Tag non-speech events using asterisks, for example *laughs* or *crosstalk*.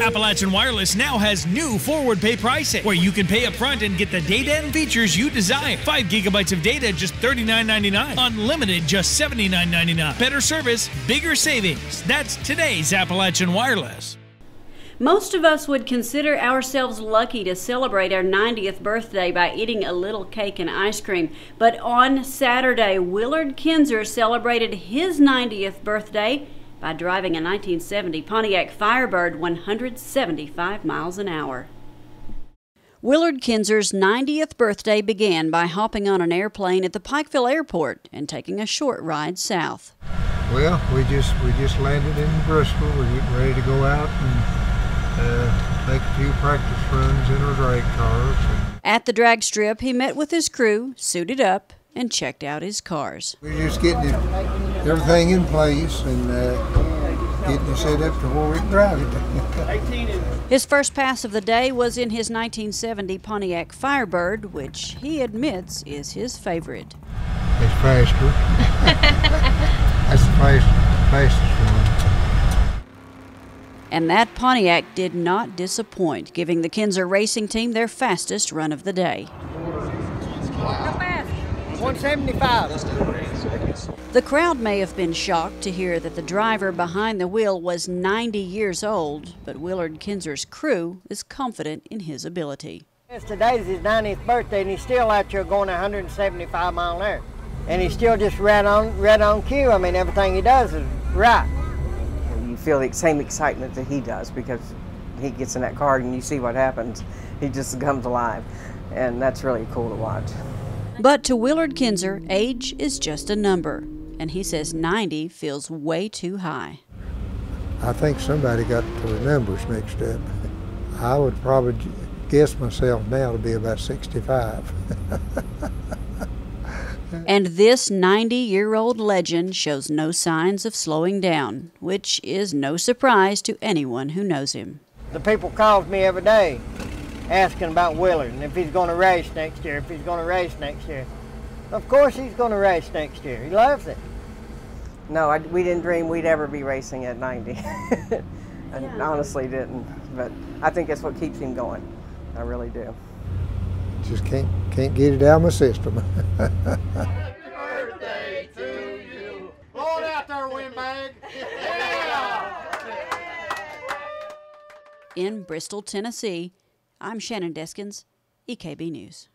Appalachian Wireless now has new forward pay pricing where you can pay up front and get the data and features you desire. 5 gigabytes of data just $39.99. Unlimited just $79.99. Better service, bigger savings. That's today's Appalachian Wireless. Most of us would consider ourselves lucky to celebrate our 90th birthday by eating a little cake and ice cream. But on Saturday, Willard Kinzer celebrated his 90th birthday by driving a 1970 Pontiac Firebird 175 miles an hour. Willard Kinzer's 90th birthday began by hopping on an airplane at the Pikeville Airport and taking a short ride south. Well, we just we just landed in Bristol. We're getting ready to go out and uh, make a few practice runs in our drag cars. At the drag strip, he met with his crew, suited up, and checked out his cars. We're just getting it, everything in place and uh, getting it set up to where we can drive it. *laughs* his first pass of the day was in his 1970 Pontiac Firebird, which he admits is his favorite. It's faster. *laughs* That's the fast, fastest one. And that Pontiac did not disappoint, giving the Kinzer Racing Team their fastest run of the day. 175. The crowd may have been shocked to hear that the driver behind the wheel was 90 years old, but Willard Kinzer's crew is confident in his ability. Yes, today's his 90th birthday, and he's still out here going 175 mile an hour. And he's still just right on, right on cue. I mean, everything he does is right. You feel the same excitement that he does because he gets in that car and you see what happens. He just comes alive, and that's really cool to watch. But to Willard Kinzer, age is just a number, and he says 90 feels way too high. I think somebody got the numbers mixed up. I would probably guess myself now to be about 65. *laughs* and this 90 year old legend shows no signs of slowing down, which is no surprise to anyone who knows him. The people calls me every day asking about Willard and if he's going to race next year, if he's going to race next year. Of course he's going to race next year. He loves it. No, I, we didn't dream we'd ever be racing at 90. *laughs* I yeah. honestly didn't. But I think that's what keeps him going. I really do. Just can't can't get it out of my system. Happy birthday to you. Blow it out there, windbag. *laughs* Yeah. In Bristol, Tennessee, I'm Shannon Deskins, EKB News.